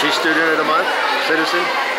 She's student of the month? Citizen?